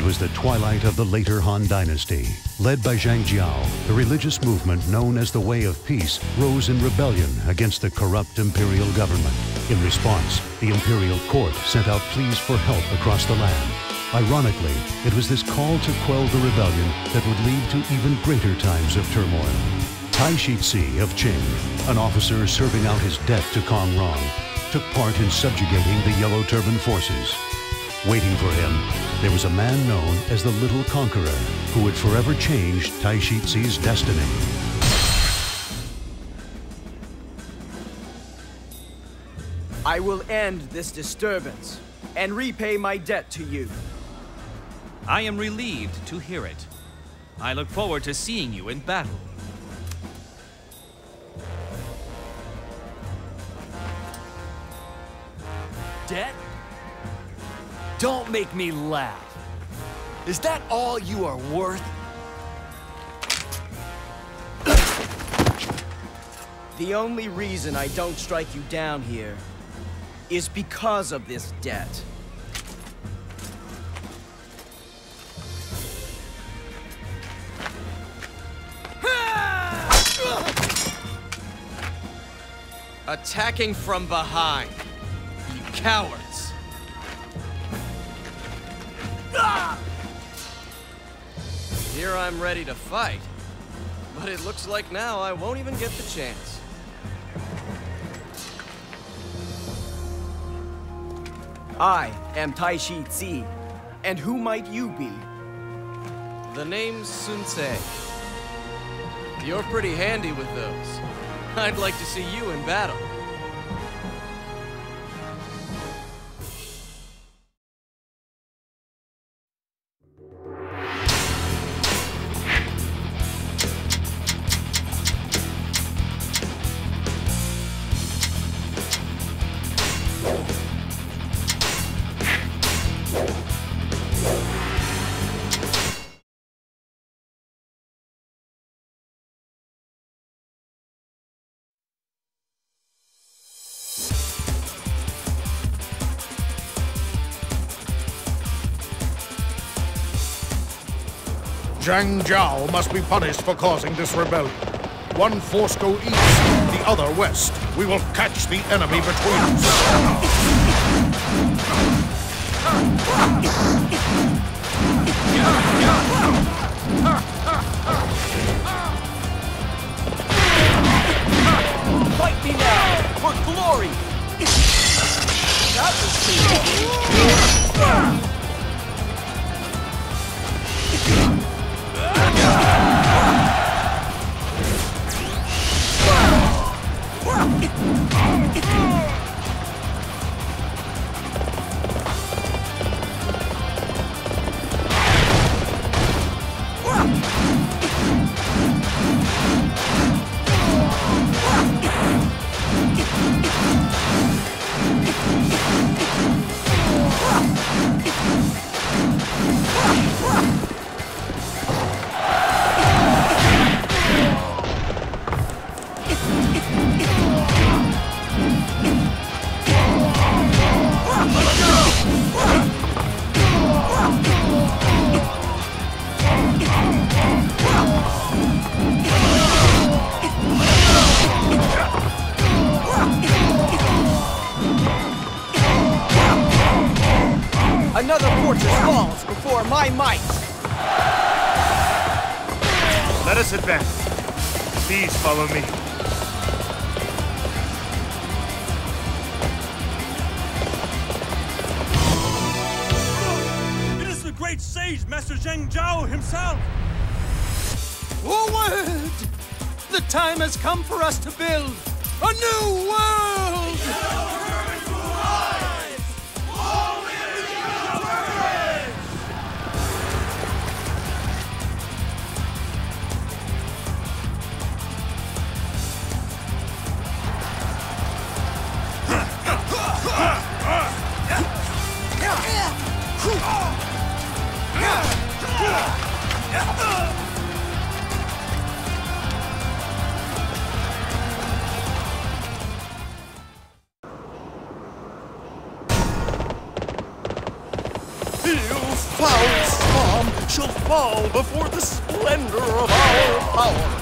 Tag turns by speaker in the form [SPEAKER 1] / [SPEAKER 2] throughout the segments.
[SPEAKER 1] was the twilight of the later Han Dynasty. Led by Zhang Jiao, the religious movement known as the Way of Peace rose in rebellion against the corrupt imperial government. In response, the imperial court sent out pleas for help across the land. Ironically, it was this call to quell the rebellion that would lead to even greater times of turmoil. Taishi Ci of Qing, an officer serving out his debt to Kong Rong, took part in subjugating the Yellow Turban forces. Waiting for him, there was a man known as the Little Conqueror who would forever change Tai Shi's destiny.
[SPEAKER 2] I will end this disturbance and repay my debt to you.
[SPEAKER 3] I am relieved to hear it. I look forward to seeing you in battle.
[SPEAKER 4] Debt? Don't make me laugh. Is that all you are worth?
[SPEAKER 2] The only reason I don't strike you down here is because of this debt. Attacking from behind. You cowards. Here I'm ready to fight. But it looks like now I won't even get the chance. I am Taishi Ci, and who might you be? The name's Sun Ce. You're pretty handy with those. I'd like to see you in battle.
[SPEAKER 5] Zhang Jiao must be punished for causing this rebellion. One force go east, the other west. We will catch the enemy between
[SPEAKER 2] us. Fight me now, for glory! That was Another fortress falls before my might!
[SPEAKER 6] Let us advance. Please follow me.
[SPEAKER 7] It is the great sage, Master Zhang Jiao himself!
[SPEAKER 8] Forward! The time has come for us to build a new world!
[SPEAKER 9] foul storm shall fall before the splendor of our power.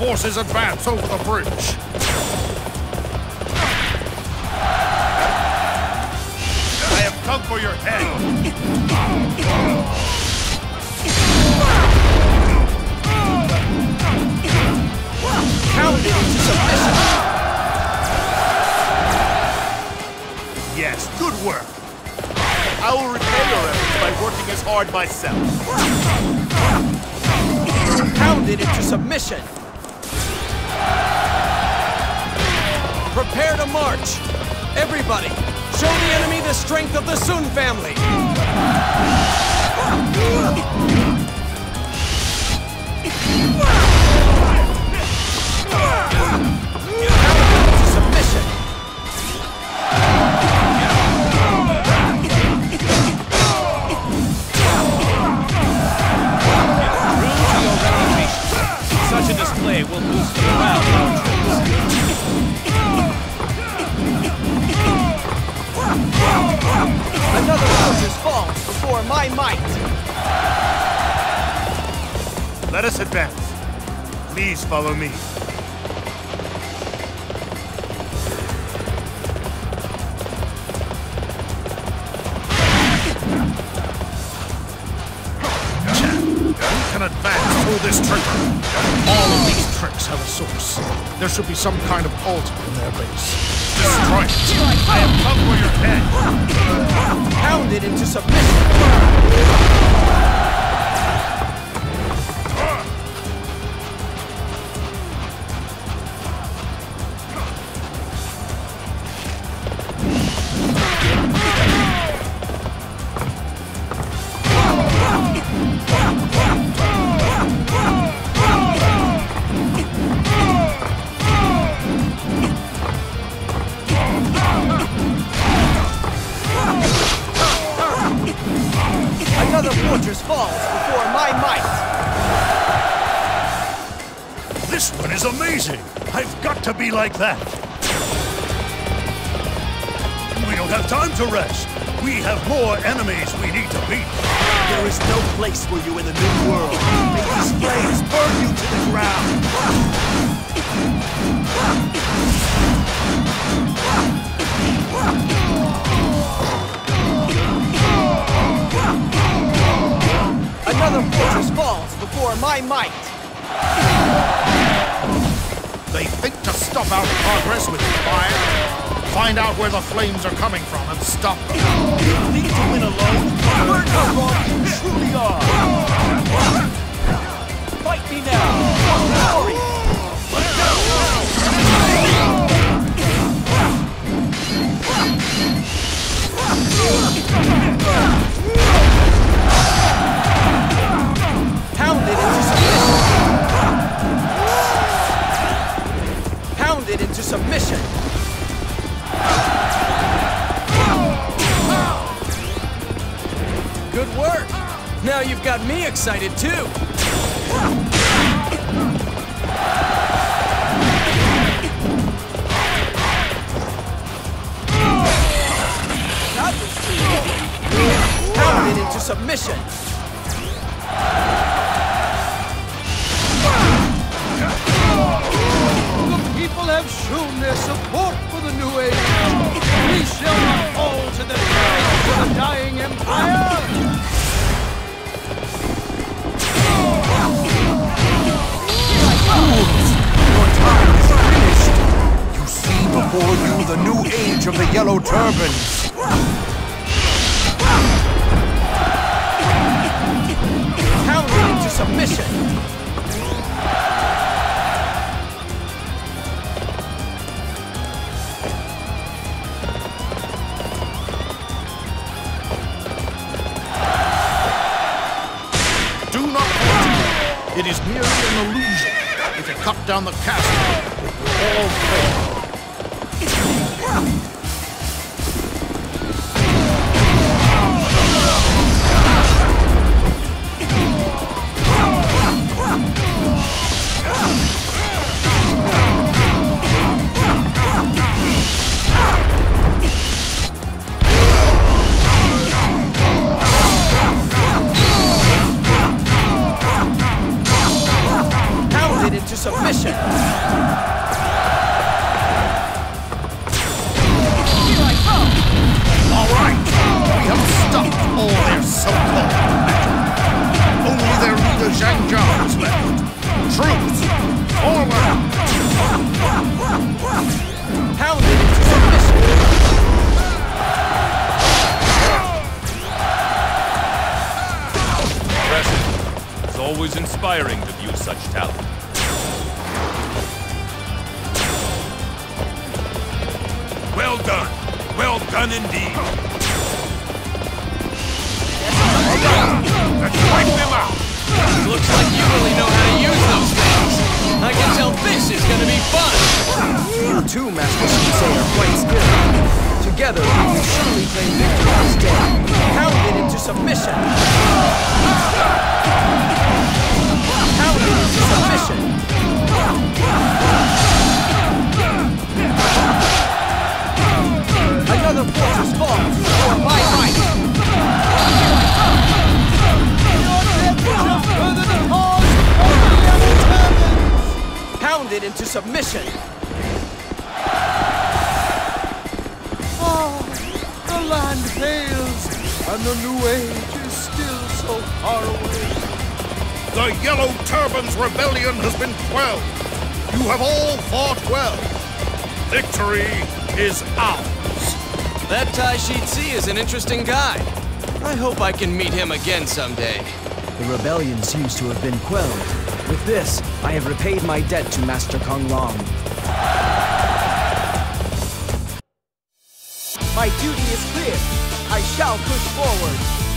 [SPEAKER 5] Forces advance over the bridge.
[SPEAKER 6] I have come for your head. Yes, good work.
[SPEAKER 9] I will repay your efforts by working as hard myself.
[SPEAKER 2] Pounded into submission. To march. Everybody, show the enemy the strength of the Sun family. Submission.
[SPEAKER 3] Such a display will boost morale
[SPEAKER 2] my might.
[SPEAKER 6] Let us advance. Please follow me.
[SPEAKER 5] Can advance through this trigger. All of these tricks have a source. There should be some kind of altar in their base. Destroy it.
[SPEAKER 6] I have come for your head.
[SPEAKER 2] Pounded into submission.
[SPEAKER 6] To be like that. We don't have time to rest. We have more enemies we need to beat.
[SPEAKER 9] There is no place for you in the new world. May these flames burn you to the ground.
[SPEAKER 2] Another fortress falls before my might.
[SPEAKER 5] Stop our progress with fire. Find out where the flames are coming from and stop them.
[SPEAKER 9] Think to win alone? Learn how wrong you truly are. Fight me now. Glory.
[SPEAKER 2] Pounded you've got me excited too. Pounded into submission.
[SPEAKER 8] The people have shown their support for the new age. We shall not fall to the dying empire.
[SPEAKER 10] before you the new age of the yellow turbans.
[SPEAKER 2] Counter into submission.
[SPEAKER 5] It is merely an illusion. If you cut down the castle, it will all fail.
[SPEAKER 2] Pounded into submission.
[SPEAKER 5] All right, we have stopped all their so-called. Only their leader Zhang Jiao is left. Troops, forward!
[SPEAKER 2] Pounded into submission.
[SPEAKER 11] It's always inspiring to view such talent.
[SPEAKER 6] Well done. Well done indeed. Let's wipe them out.
[SPEAKER 2] Looks like you really know how to use those things. I can tell this is gonna be fun. You too, Master Sun Ce, are quite skilled. Together, we will surely claim victory this day. Pounded
[SPEAKER 8] land fails, and the new age is still so far away.
[SPEAKER 5] The Yellow Turban's rebellion has been quelled. You have all fought well. Victory is ours.
[SPEAKER 2] That Taishi Ci is an interesting guy. I hope I can meet him again someday.
[SPEAKER 12] The rebellion seems to have been quelled. With this, I have repaid my debt to Master Kong Rong.
[SPEAKER 2] My duty is clear. I shall push forward.